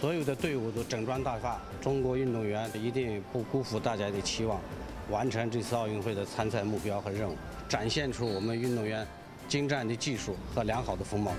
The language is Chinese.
所有的队伍都整装待发中国运动员一定不辜负大家的期望完成这次奥运会的参赛目标和任务展现出我们运动员精湛的技术和良好的风貌。